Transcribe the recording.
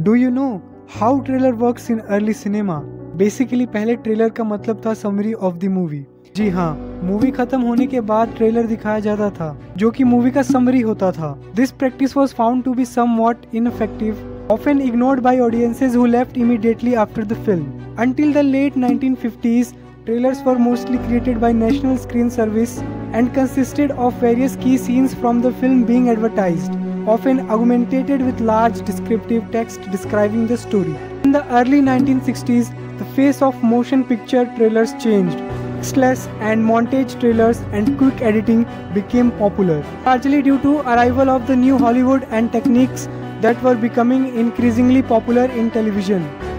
Do you know how trailer work in early cinema basically पहले trailer का मतलब था समरी ऑफ़ द मूवी जी हाँ मूवी खत्म होने के बाद ट्रेलर दिखाया जाता था, जो कि मूवी का समरी होता था. This practice was found to be somewhat ineffective often ignored by audiences left immediately after the film until the late nineteen fifties trailer for mostly created by national screen service and consisted of various key scenes from the film being advertise often augmented with large descriptive text describing the story. In the early 1960s, the face of motion picture trailers changed. Textless and montage trailers and quick editing became popular, largely due to arrival of the new Hollywood and techniques that were becoming increasingly popular in television.